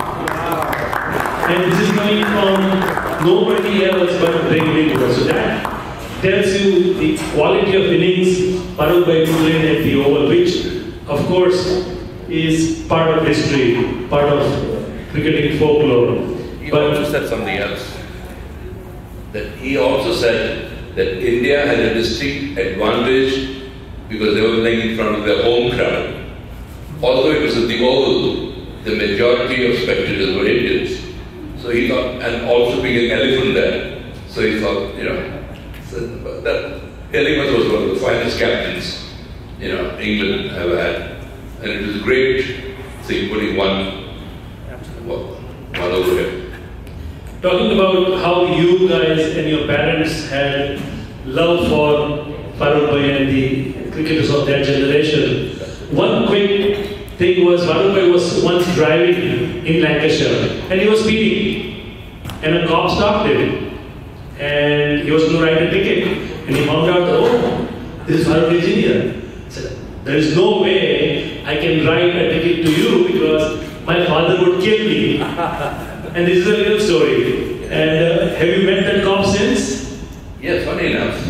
And this is coming from nobody else but Ray Illingworth. So that tells you the quality of innings Farokh played at the Oval, which of course is part of history, part of cricketing folklore. He But also said something else. That he also said that India had a distinct advantage because they were playing in front of their home crowd. Although it was at the Oval, the majority of spectators were Indians. So he thought, and also being an elephant there. So he thought, you know, so that Elephant was one of the finest captains, you know, England ever had. And it was a great thing putting one, one over him. talking about how you guys and your parents had love for Farokh Bhai and the cricketers of that generation, one quick thing was Farokh Bhai was once driving in Lancashire and he was speeding and a cop stopped him and he was going to write a ticket and he found out, oh, this is Farokh engineer. Said, there is no way I can write a ticket to you because my father would kill me. and this is a real story. And uh, have you met that cop since? Yeah, funny enough,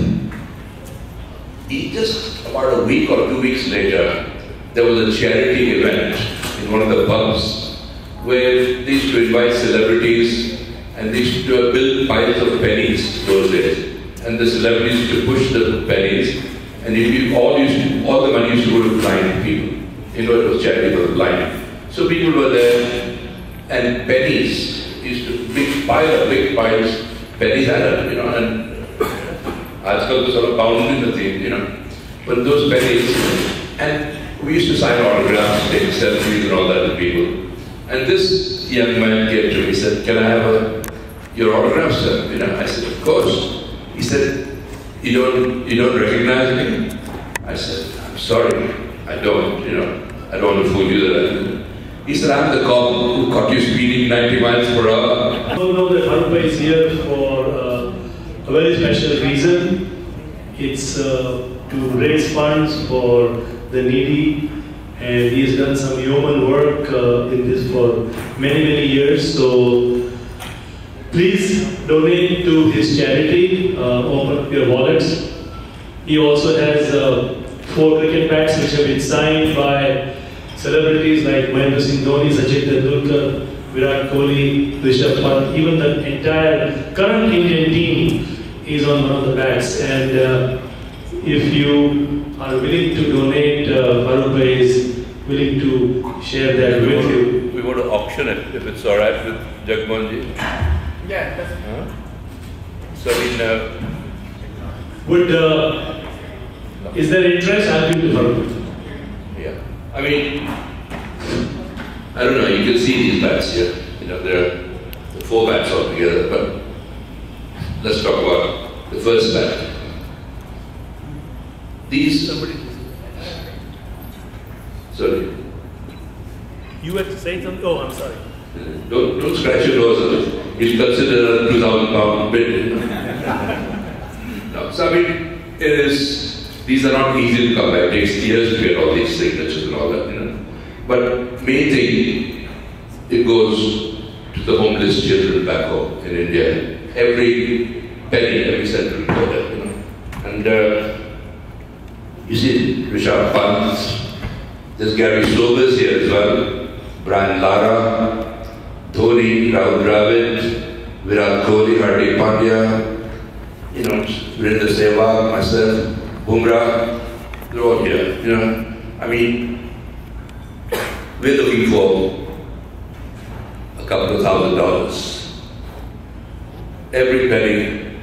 he just about a week or two weeks later, there was a charity event in one of the pubs where they used to invite celebrities and they used to build piles of pennies those days. And the celebrities used to push the pennies and it all used to, all the money used to go to blind people. You know, it was charity for the blind. So people were there and pennies used to big pile of big piles, pennies added, you know, and आजकल तो सब bound नहीं होती you know. But those pennies, and we used to sign autographs, take selfies and all that with people. And this young man came to me, said, "Can I have a, your autograph, sir?" You know, I said, "Of course." He said, "You don't, you don't recognize me?" I said, "I'm sorry, I don't. You know, I don't want to fool you that I do." He said, "I'm the cop who caught you speeding 90 miles per hour." You know that Bhai is here for uh, a very special reason. It's uh, to raise funds for the needy, and he has done some human work uh, in this for many, many years. So please donate to his charity, uh, open up your wallets. He also has uh, four cricket bats which have been signed by celebrities like Mahendra Singh Dhoni, Sachin Tendulkar, Virat Kohli, Rishabh Pant, even the entire current Indian team is on one of the bats. And uh, if you are willing to donate, uh, Farokh is willing to share that We with you. to, we want to auction it if it's all right with Jagmohanji. Yeah, that's Huh? So in mean, uh, Would, uh, is there interest? I'll give to Farokh Bhai. yeah. I mean, I don't know. You can see these bats here. You know, there are the four bats altogether. But let's talk about the first bat. These somebody. Sorry. You had to say something? Oh, I'm sorry. Don't, don't scratch your nose. It's considered a 2,000 pound bid. no, so I mean, these are not easy to come by. It takes years to get all these signatures and all that, you know. But main thing, it goes to the homeless children back home in India. Every penny, every cent will go there, you know. And uh, you see, Rishabh Pant, there's Gary Sobers here as well, Brian Lara, Dhoni, Rahul Dravid, Virat Kohli, Hardik Pandya, you know, Virendra Sehwag, myself, Bumrah, they're all here, you know. I mean, we're looking for a couple of thousand dollars. Every penny,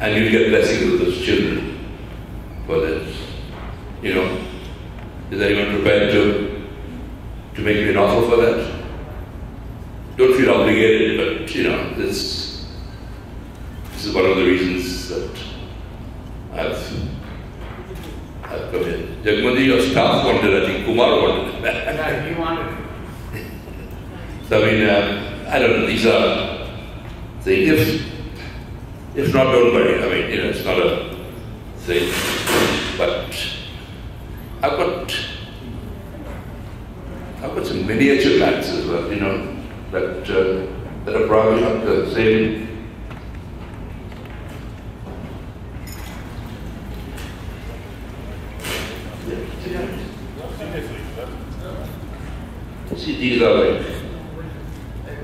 and you get blessings of those children for this. You know, is anyone prepared to to make me an offer for that? Don't feel obligated, but you know, this this is one of the reasons that I've I've come here. Jagmohan, your staff wanted, I think Kumar wanted. He wanted so I mean, uh, I don't know. These are things. If if not, don't worry. I mean, you know, it's not a thing. But I've got I've got some miniature bats as well. You know, that uh, that are probably not the same. See, these are like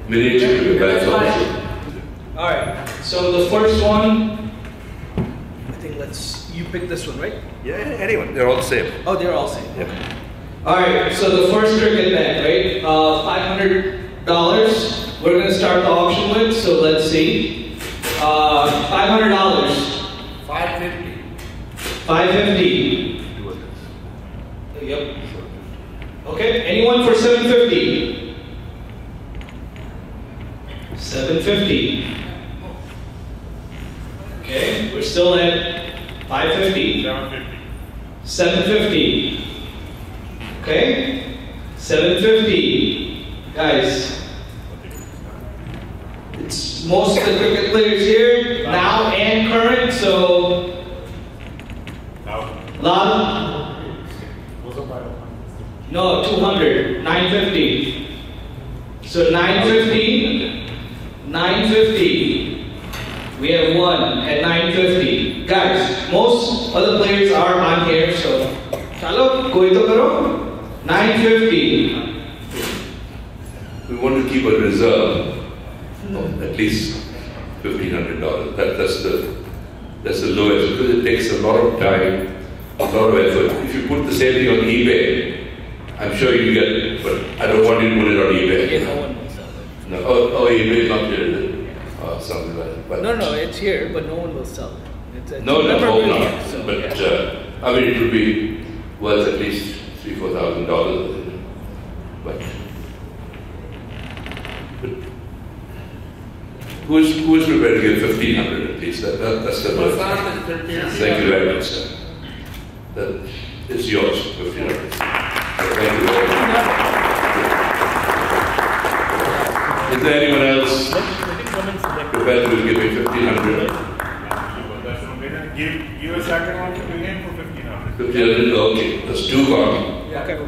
miniature bats also. All right. So the first one, I think let's you pick this one, right? Yeah, anyone. They're all the same. Oh, they're all same. All right. So the first cricket bat, right? Uh, five hundred dollars. We're gonna start the auction with. So let's see. Uh, five hundred dollars. 550. Five fifty. Yep. Okay. Anyone for seven fifty? Seven fifty. Okay. We're still at five fifty. 750. 750. Okay? 750. Guys. It's most of the cricket players here, now and current, so loud. No, 200. 950. So 950. 950. We have one at 950. Guys, most of the players are on here, so chalo, koi to karo. 950. We want to keep a reserve of at least fifteen hundred dollars. That, that's the that's the lowest because it takes a lot of time, a lot of effort. If you put the same thing on eBay, I'm sure you get it, but I don't want you to put it on eBay. Yeah, no one will sell it. No, oh, oh, eBay not here? Oh, something like that. But No, no, it's here, but no one will sell it. It's, it's No, no, hope not. so, But yeah. uh, I mean, it would be worth at least three, four thousand dollars. But who's who's prepared to give fifteen hundred at least? That, that, that's the most. Thank you very much, sir. That it's yours, fifteen hundred. Thank you very much. Is there anyone else Let me come and select. prepared to give me fifteen hundred? Give, give a second one to him for fifteen hundred. Fifteen hundred, okay, that's two gone. Okay.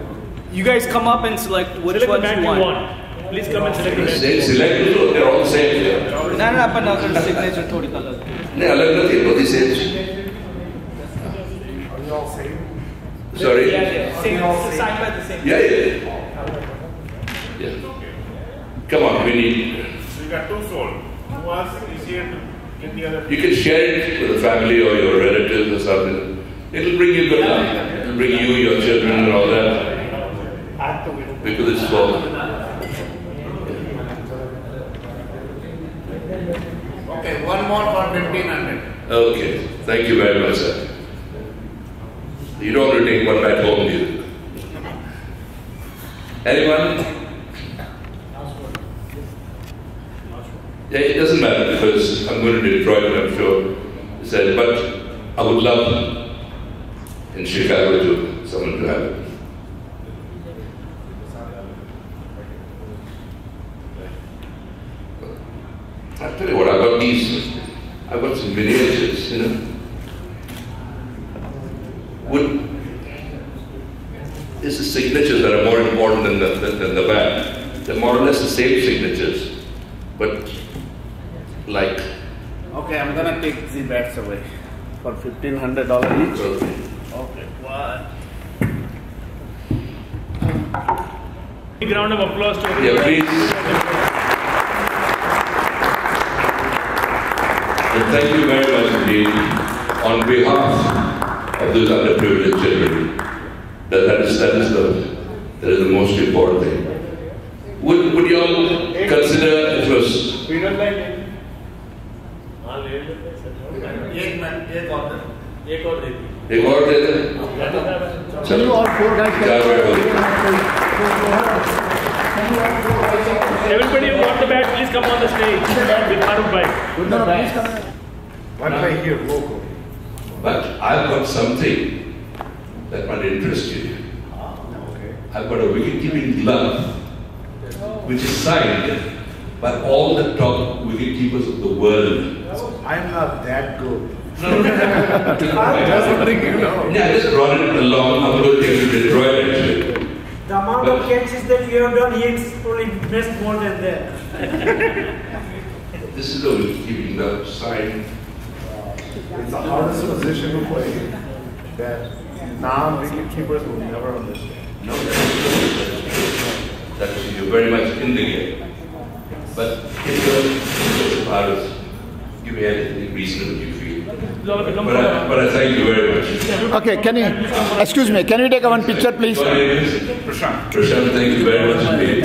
You guys come up and select which Select ones you you want. Please come and select the same select કરો they are all same there ના ના પણ આગળ signature થોડી અલગ ને અલગ નથી બધી સેમ છે Sorry. Yeah, yeah. Same, signed by the same. Yeah, yeah. yeah. Come on, we need. So you got two souls. Who was initiated in the other? You can share it with the family or your relatives or something. It'll bring you good luck. It'll bring you, your children, and all that. Because it's for. Okay, one more for 1500. Okay. Thank you very much, sir. You don't want to take one back home, do you? Anyone? Yeah, it doesn't matter because I'm going to Detroit, I'm sure. He said, but I would love in Chicago to someone to have it. I'll tell you what, I got these, I got some miniatures, you know. Would, it's the signatures that are more important than the, than, than the band. They're more or less the same signatures, but like, Okay, I'm gonna take the bats away for $1,500 each. okay. Okay, one. Big round of applause to everybody. Yeah, please. Thank you very much indeed. On behalf of those underprivileged children, that, that, is, that, is, the, that is the most important thing. Would, would you all consider it was... We don't like it. एक और दे दें चलिए और four guys. Everybody who got the bat, please come on the stage. With Farokh Good night. One right here, local. But I've got something that might interest you. Ah, okay. I've got a wicket-keeping glove, which is signed by all the top wicket-keepers of the world. Oh, I'm not that good. Just letting you know. Yeah, I just brought it along. I'm going to take it to Detroit actually. The amount of catches that you have done, he's probably missed more than that. This is a wicket-keeping glove signed. It's the hardest position to play that non-wicket keepers will never understand. No, that you're very much in the game. But in the in the Paris, give me anything reasonable you feel. But I, but I thank you very much. Okay, can you, excuse me, can we take one picture, please? My name is Prashant. Prashant, thank you very much indeed.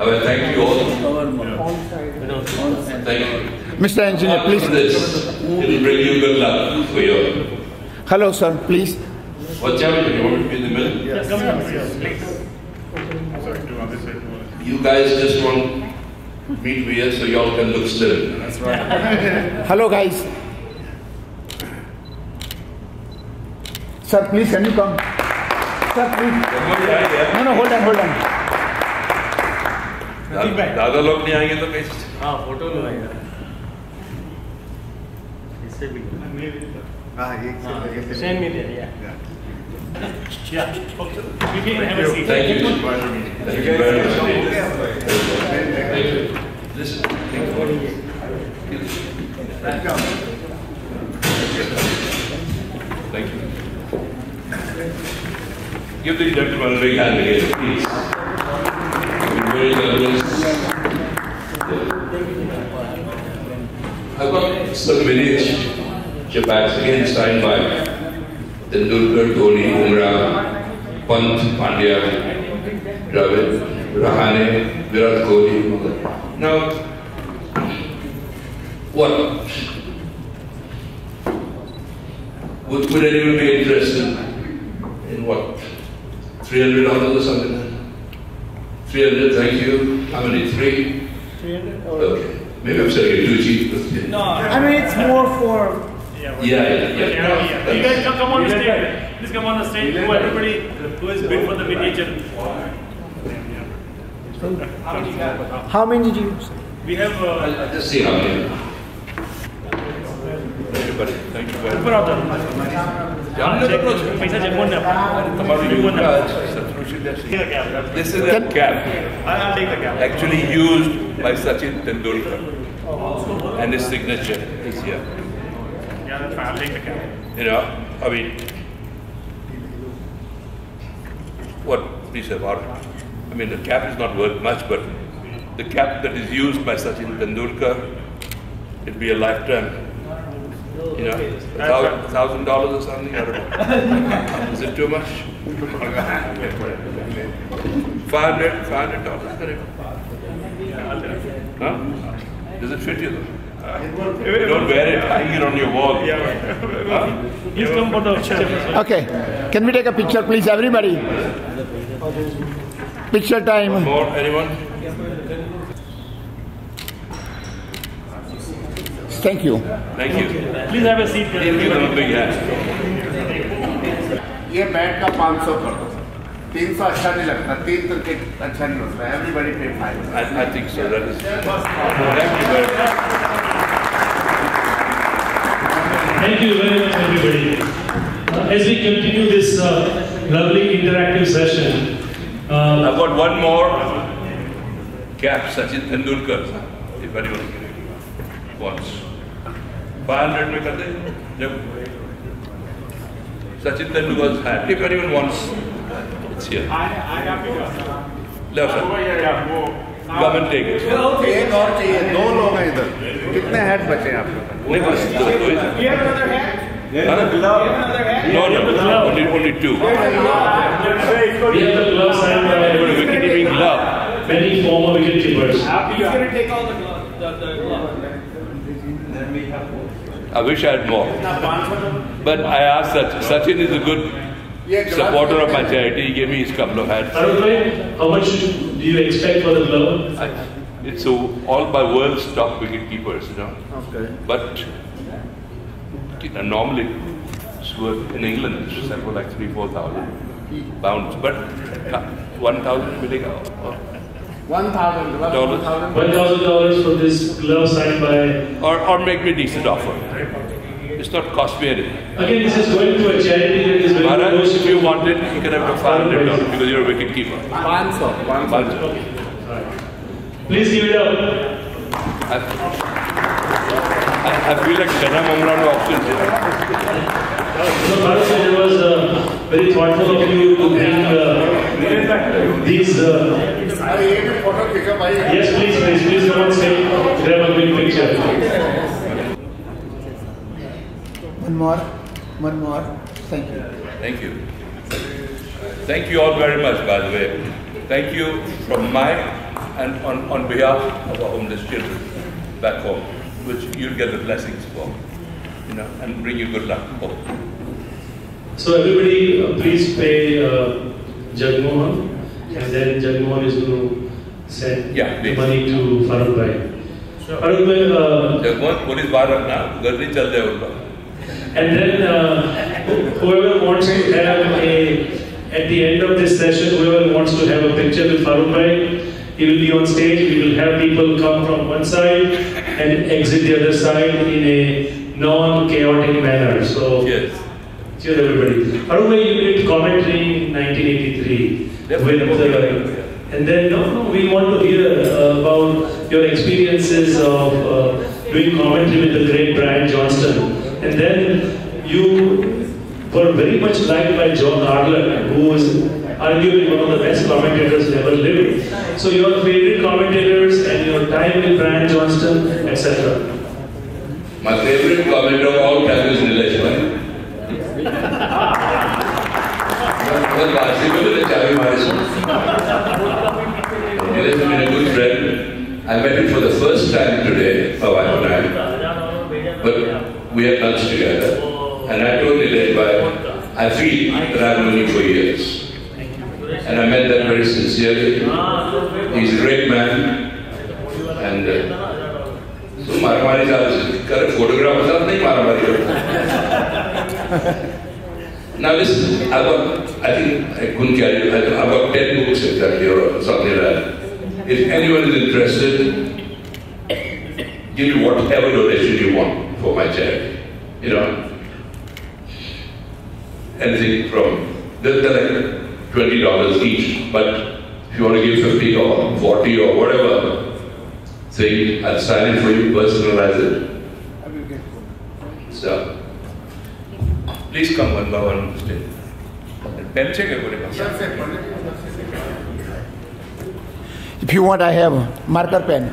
I will thank you all. Thank you. Mr. Engineer, After please. this, it'll bring you good luck for your. Hello, sir, please. What's happening? You want to be in the middle? Yes. Come here, please. Sorry, do on this side. You guys just want me to be here so y'all can look still. That's Hello, guys. Sir, please, can you come? Sir, please. No, no, hold on, hold on. दादा लोग नहीं आएंगे तो कैसे हाँ photo लगाएगा इससे भी हाँ, एक से Send me there, yeah. Yeah. You can have a seat. Thank you. Thank you very much. Thank you. Listen, think about it. Thank you. Give the gentleman a big hand again, please. You're very generous. I've got some vintage Japan's again signed by Tendulkar, Dhoni, Bumrah, Pant, Pandya, Dravid, Rahane, Virat Kohli. Now, what? Would, would anyone be interested in what? $300 or something? 300, thank you. How many? Three? 300 Okay. Maybe I'm saying it too cheap. but- No. I mean, it's more for Yeah, we're- Yeah, yeah, yeah. yeah. You guys come- come on the stage. Please come on the stage. Who everybody Who is has for the miniature. how many did you? We have. Uh, I'll just see how many. Everybody, thank you very much. put out this is a cap actually used by Sachin Tendulkar. And his signature is here. Yeah, that's fine. I'll take the cap. You know, I mean, what piece of art? I mean, the cap is not worth much, but the cap that is used by Sachin Tendulkar, it'd be a lifetime. You know, a thousand dollars or something, I don't know. Is it too much? Five hundred, five hundred dollars, correct? Huh? Does it fit you though? You don't wear it, hang it on your wall. Huh? Please come for the picture. Okay, can we take a picture, please, everybody? Picture time. More, anyone? Thank you. Thank you. Please have a seat. Give them a big hand. ये bat का 500 कर दो तीन सौ अच्छा नहीं लगता तीन तो के अच्छा नहीं होता एवरीबडी पे five I, I think so. That is. Thank you very much. Thank you very much, everybody. Uh, as we continue this uh, lovely interactive session, uh, I've got one more cap, Sachin Tendulkar, if anyone wants. Five hundred میں کر دے جب Sachin Tendulkar was happy very one once ایک اور چاہیے دو لوگ ہیں ادھر کتنے ہیڈ بچے ہیں آپ کو نہیں بس बचे हैं आपके पास नहीं बस दो दो ही Do you have another hat? Huh? Do you have another hat? No, no, only, only two. we have the glove signed by Wicket keeping glove. many former wicket keepers. He's going to take all the glove. The, the glove. I wish I had more. But I asked that Sachin is a good supporter of my charity. He gave me his couple of hats. Arun bhai, how much do you expect for the glove? I- It's so all by world's top wicket keepers, you know. Okay. But you know, normally it's worth in England it's sell for like three, four thousand pounds. But uh, one thousand milega one thousand dollars. One thousand dollars for this glove signed by. Or, or make me decent offer. It's not cost bearing. Again, this is going to a charity It is very Maharaj, close if you want it, you can have it for five hundred dollars because you're a wicket keeper. One sir. One sir. Please give it up. I, I, I feel like Jana Mamran options here. So, Bharat it was uh, very thoughtful of you to bring uh, these uh, Yes, please, please, please, someone say, grab a big picture. One more, one more. Thank you. Thank you. Thank you all very much, by the way. Thank you from my and on, on behalf of our homeless children back home, which you'll get the blessings for, you know, and bring you good luck home. So everybody, uh, please pay uh, Jagmohan. And then Jagmohan is going to send yeah, the money to Farokh Bhai. Sure. Farokh Bhai... Uh, Jagmohan, police bar rakhna, ghar nahi chal jaye unka. And then uh, whoever wants to have a, at the end of this session, whoever wants to have a picture with Farokh Bhai, he will be on stage, we will have people come from one side and exit the other side in a non-chaotic manner. So, yes. cheers everybody. Arun, you did commentary in 1983 with. And then, no, no, we want to hear uh, about your experiences of uh, doing commentary with the great Brian Johnston. And then you were very much liked by John Arlott, who was arguably one of the best commentators who ever lived. So your favorite commentators and your time with Brian Johnston, etc. My favorite commentator of all time is Nilesh Bhai. Well. He has been a good friend. I met him for the first time today, But we had lunch together. And I told Nilesh I feel that I've known you for years. And I meant that very sincerely. He's a great man. And uh, not Now this, I've got, I think I couldn't carry it, I've got 10 books exactly or something like that. If anyone is interested, give me whatever donation you want for my charity. You know, anything from, they're, they're like $20 each, but if you want to give 50 or 40 or whatever, thing, I'll sign it for you, personalize it. Mark pen